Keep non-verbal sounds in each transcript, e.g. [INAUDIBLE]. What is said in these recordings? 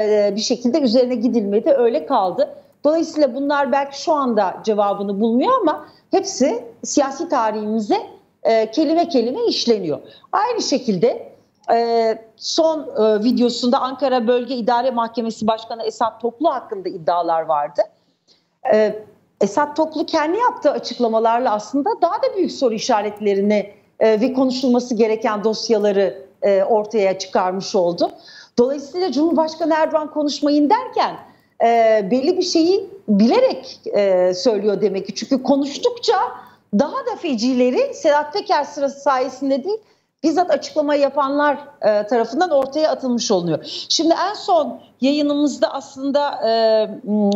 e, bir şekilde üzerine gidilmedi öyle kaldı. Dolayısıyla bunlar belki şu anda cevabını bulmuyor ama hepsi siyasi tarihimize e, kelime kelime işleniyor. Aynı şekilde e, son videosunda Ankara Bölge İdare Mahkemesi Başkanı Esat Toklu hakkında iddialar vardı. Esat Toklu kendi yaptığı açıklamalarla aslında daha da büyük soru işaretlerini ve konuşulması gereken dosyaları e, ortaya çıkarmış oldu. Dolayısıyla Cumhurbaşkanı Erdoğan konuşmayın derken e, belli bir şeyi bilerek e, söylüyor demek ki. Çünkü konuştukça daha da fecileri Sedat Peker sırası sayesinde değil bizzat açıklama yapanlar e, tarafından ortaya atılmış oluyor. Şimdi en son yayınımızda aslında e,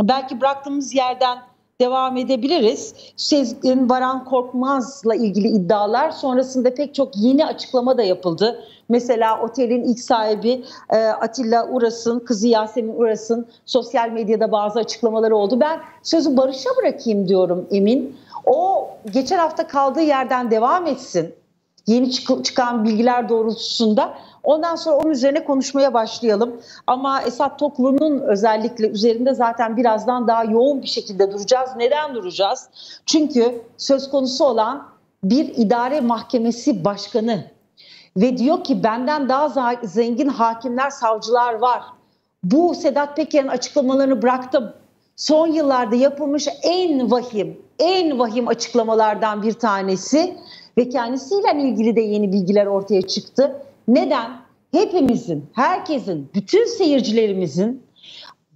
belki bıraktığımız yerden devam edebiliriz. Sezgin Baran Korkmaz'la ilgili iddialar sonrasında pek çok yeni açıklama da yapıldı. Mesela otelin ilk sahibi e, Atilla Uras'ın, kızı Yasemin Uras'ın sosyal medyada bazı açıklamaları oldu. Ben sözü Barış'a bırakayım diyorum Emin. O geçen hafta kaldığı yerden devam etsin. Yeni çıkan bilgiler doğrultusunda Ondan sonra onun üzerine konuşmaya başlayalım. Ama Esat Toklu'nun özellikle üzerinde zaten birazdan daha yoğun bir şekilde duracağız. Neden duracağız? Çünkü söz konusu olan bir idare mahkemesi başkanı ve diyor ki benden daha zengin hakimler, savcılar var. Bu Sedat Peker'in açıklamalarını bıraktım. Son yıllarda yapılmış en vahim, en vahim açıklamalardan bir tanesi ve kendisiyle ilgili de yeni bilgiler ortaya çıktı. Neden? Hepimizin, herkesin, bütün seyircilerimizin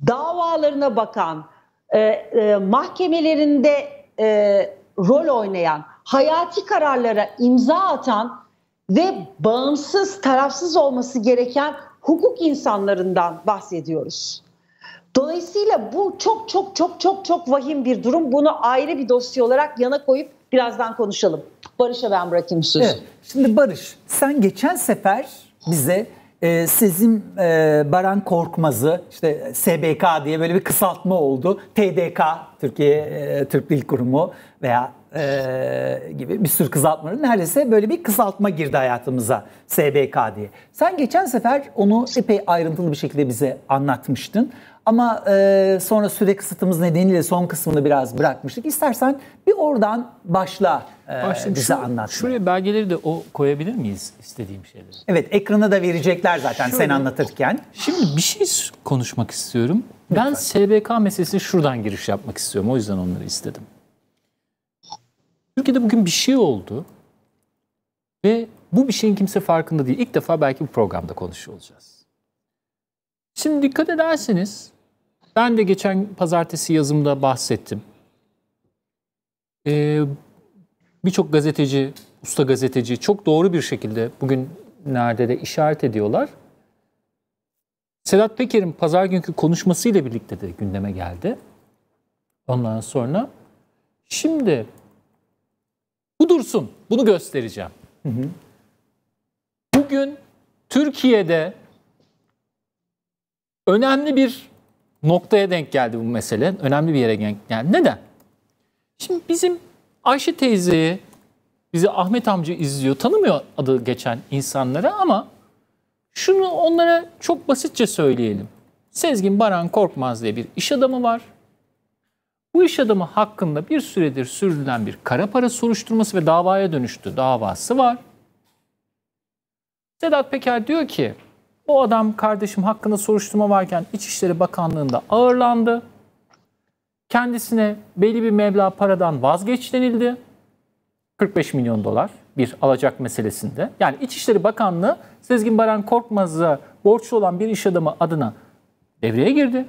davalarına bakan, e, e, mahkemelerinde e, rol oynayan, hayati kararlara imza atan ve bağımsız, tarafsız olması gereken hukuk insanlarından bahsediyoruz. Dolayısıyla bu çok çok çok çok çok vahim bir durum. Bunu ayrı bir dosya olarak yana koyup birazdan konuşalım. Barış'a ben bırakayım sözü. Evet. Şimdi Barış sen geçen sefer bize e, Sezim e, Baran Korkmaz'ı işte SBK diye böyle bir kısaltma oldu. TDK Türkiye e, Türk Dil Kurumu veya e, gibi bir sürü kısaltmaların neredeyse böyle bir kısaltma girdi hayatımıza SBK diye. Sen geçen sefer onu epey ayrıntılı bir şekilde bize anlatmıştın. Ama e, sonra süre kısıtımız nedeniyle son kısmını biraz bırakmıştık. İstersen bir oradan başla e, bize şu, anlat. Şuraya belgeleri de o koyabilir miyiz istediğim şeyleri? Evet ekrana da verecekler zaten Şöyle, sen anlatırken. Şimdi bir şey konuşmak istiyorum. Lütfen. Ben SBK meselesine şuradan giriş yapmak istiyorum. O yüzden onları istedim. Türkiye'de bugün bir şey oldu ve bu bir şeyin kimse farkında değil. İlk defa belki bu programda konuşuyor olacağız. Şimdi dikkat ederseniz ben de geçen pazartesi yazımda bahsettim. Ee, Birçok gazeteci, usta gazeteci çok doğru bir şekilde bugün nerede de işaret ediyorlar. Sedat Peker'in pazar günkü konuşmasıyla birlikte de gündeme geldi. Ondan sonra şimdi bu dursun. Bunu göstereceğim. Hı hı. Bugün Türkiye'de önemli bir noktaya denk geldi bu mesele. Önemli bir yere denk geldi. Neden? Şimdi bizim Ayşe teyzeyi bizi Ahmet amca izliyor. Tanımıyor adı geçen insanlara ama şunu onlara çok basitçe söyleyelim. Sezgin Baran Korkmaz diye bir iş adamı var. Bu iş adamı hakkında bir süredir sürdürülen bir kara para soruşturması ve davaya dönüştü davası var. Sedat Peker diyor ki o adam kardeşim hakkında soruşturma varken İçişleri Bakanlığı'nda ağırlandı. Kendisine belli bir meblağ paradan vazgeç denildi. 45 milyon dolar bir alacak meselesinde. Yani İçişleri Bakanlığı Sezgin Baran Korkmaz'a borçlu olan bir iş adamı adına devreye girdi.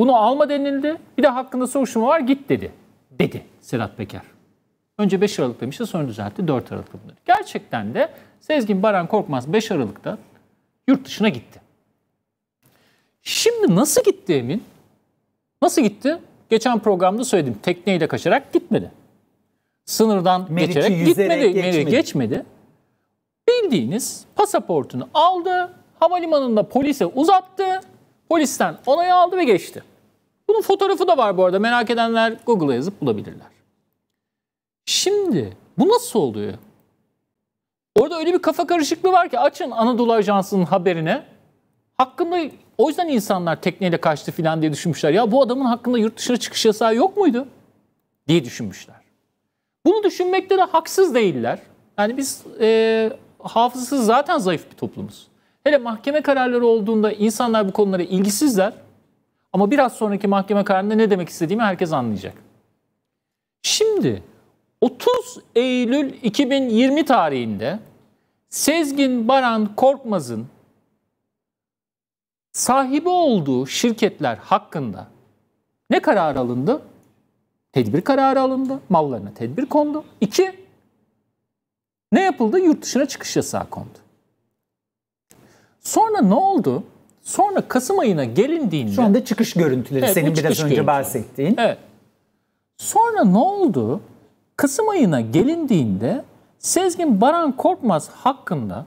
Bunu alma denildi. Bir de hakkında soruşturma var git dedi. Dedi Sedat Peker. Önce 5 Aralık demişti sonra düzeltti 4 Aralık'ta bunları. Gerçekten de Sezgin Baran Korkmaz 5 Aralık'ta yurt dışına gitti. Şimdi nasıl gitti Emin? Nasıl gitti? Geçen programda söyledim. Tekneyle kaçarak gitmedi. Sınırdan Meriç'i geçerek gitmedi. Geçmedi. Meri geçmedi. Bildiğiniz pasaportunu aldı. Havalimanında polise uzattı. Polisten onayı aldı ve geçti. Bunun fotoğrafı da var bu arada. Merak edenler Google'a yazıp bulabilirler. Şimdi bu nasıl oluyor? Orada öyle bir kafa karışıklığı var ki açın Anadolu Ajansı'nın haberine. hakkında o yüzden insanlar tekneyle kaçtı falan diye düşünmüşler. Ya bu adamın hakkında yurt dışına çıkış yasağı yok muydu? diye düşünmüşler. Bunu düşünmekte de haksız değiller. Yani biz e, hafızası zaten zayıf bir toplumuz. Hele mahkeme kararları olduğunda insanlar bu konulara ilgisizler. Ama biraz sonraki mahkeme kararında ne demek istediğimi herkes anlayacak. Şimdi 30 Eylül 2020 tarihinde Sezgin Baran Korkmaz'ın sahibi olduğu şirketler hakkında ne karar alındı? Tedbir kararı alındı. Mallarına tedbir kondu. İki, ne yapıldı? Yurt dışına çıkış yasağı kondu. Sonra ne oldu? Sonra Kasım ayına gelindiğinde... Şu anda çıkış görüntüleri Evet, senin biraz önce bahsettiğin. Evet. Sonra ne oldu? Kasım ayına gelindiğinde Sezgin Baran Korkmaz hakkında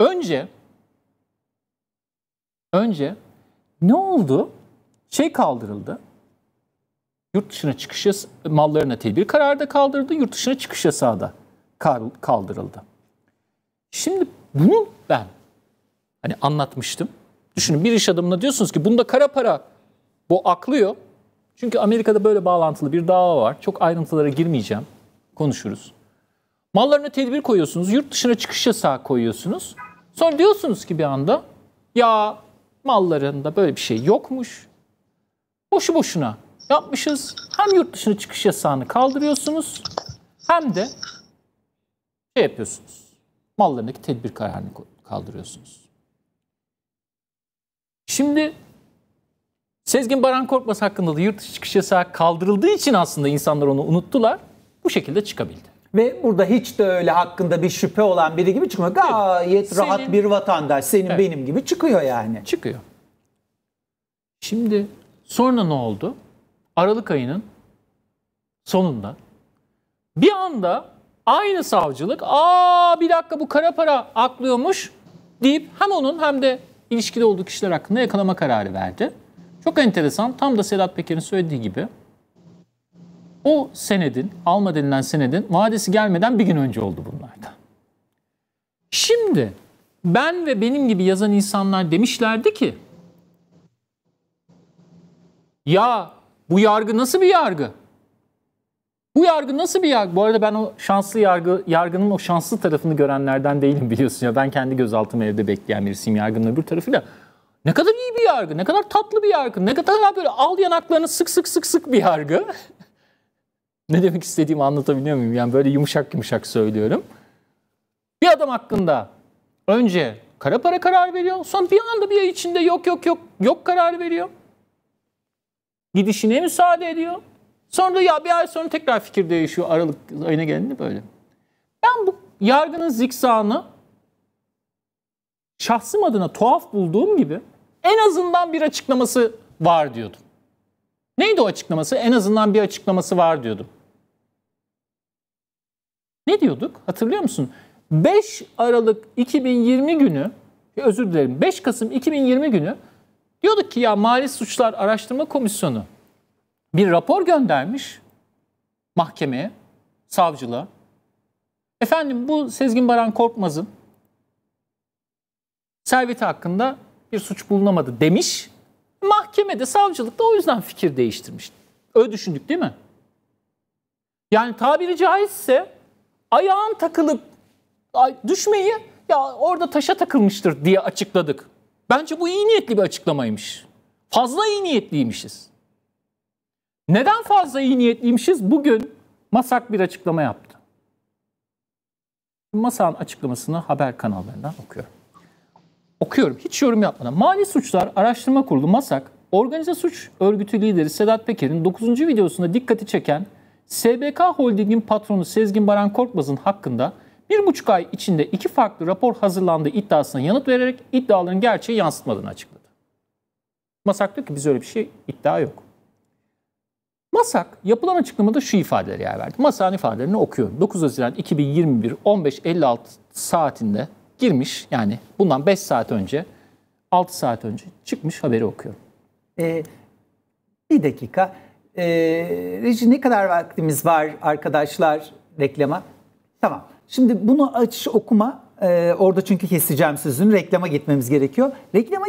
önce önce ne oldu? Şey kaldırıldı. Yurt dışına çıkış mallarına tedbir kararı da kaldırıldı. Yurt dışına çıkış yasağı da kal- kaldırıldı. Şimdi bunu ben hani anlatmıştım. Düşünün bir iş adamına diyorsunuz ki bunda kara para bu aklıyor. Çünkü Amerika'da böyle bağlantılı bir dava var. Çok ayrıntılara girmeyeceğim. Konuşuruz. Mallarına tedbir koyuyorsunuz. Yurt dışına çıkış yasağı koyuyorsunuz. Sonra diyorsunuz ki bir anda ya mallarında böyle bir şey yokmuş. Boşu boşuna yapmışız. Hem yurt dışına çıkış yasağını kaldırıyorsunuz hem de şey yapıyorsunuz. Mallarındaki tedbir kararını kaldırıyorsunuz. Şimdi Sezgin Baran Korkmaz hakkında da yurt dışı çıkış yasağı kaldırıldığı için aslında insanlar onu unuttular. Bu şekilde çıkabildi. Ve burada hiç de öyle hakkında bir şüphe olan biri gibi çıkmıyor. Gayet Senin- rahat bir vatandaş senin Evet. benim gibi çıkıyor yani. Çıkıyor. Şimdi sonra ne oldu? Aralık ayının sonunda bir anda aynı savcılık aa bir dakika bu kara para aklıyormuş deyip hem onun hem de ilişkide olduğu kişiler hakkında yakalama kararı verdi. Çok enteresan. Tam da Sedat Peker'in söylediği gibi o senedin, alma denilen senedin vadesi gelmeden bir gün önce oldu bunlardan. Şimdi ben ve benim gibi yazan insanlar demişlerdi ki ya bu yargı nasıl bir yargı? Bu yargı nasıl bir yargı? Bu arada ben o şanslı yargı, yargının o şanslı tarafını görenlerden değilim biliyorsun ya. Ben kendi gözaltımı evde bekleyen birisiyim yargının öbür tarafıyla. Ne kadar iyi bir yargı, ne kadar tatlı bir yargı, ne kadar böyle al yanaklarını sık sık sık sık bir yargı. [LAUGHS] ne demek istediğimi anlatabiliyor muyum? Yani böyle yumuşak yumuşak söylüyorum. Bir adam hakkında önce kara para karar veriyor. Sonra bir anda bir ay içinde yok yok yok yok kararı veriyor. Gidişine müsaade ediyor. Sonra da ya bir ay sonra tekrar fikir değişiyor Aralık ayına gelince böyle. Ben bu yargının zikzağını şahsım adına tuhaf bulduğum gibi en azından bir açıklaması var diyordum. Neydi o açıklaması? En azından bir açıklaması var diyordum. Ne diyorduk? Hatırlıyor musun? 5 Aralık 2020 günü, özür dilerim 5 Kasım 2020 günü diyorduk ki ya Mali Suçlar Araştırma Komisyonu bir rapor göndermiş mahkemeye, savcılığa. Efendim bu Sezgin Baran Korkmaz'ın serveti hakkında bir suç bulunamadı demiş. Mahkemede, savcılıkta o yüzden fikir değiştirmiş. Öyle düşündük değil mi? Yani tabiri caizse ayağın takılıp düşmeyi ya orada taşa takılmıştır diye açıkladık. Bence bu iyi niyetli bir açıklamaymış. Fazla iyi niyetliymişiz. Neden fazla iyi niyetliymişiz? Bugün Masak bir açıklama yaptı. Masak'ın açıklamasını haber kanallarından okuyorum. Okuyorum hiç yorum yapmadan. Mali Suçlar Araştırma Kurulu Masak, organize suç örgütü lideri Sedat Peker'in 9. videosunda dikkati çeken SBK Holding'in patronu Sezgin Baran Korkmaz'ın hakkında bir buçuk ay içinde iki farklı rapor hazırlandığı iddiasına yanıt vererek iddiaların gerçeği yansıtmadığını açıkladı. Masak diyor ki biz öyle bir şey iddia yok. Masak yapılan açıklamada şu ifadeleri yer verdi. Masak'ın ifadelerini okuyorum. 9 Haziran 2021 15.56 saatinde girmiş yani bundan 5 saat önce 6 saat önce çıkmış haberi okuyorum. Ee, bir dakika. Ee, Reji ne kadar vaktimiz var arkadaşlar reklama? Tamam. Şimdi bunu aç okuma. Ee, orada çünkü keseceğim sözünü. Reklama gitmemiz gerekiyor. Reklama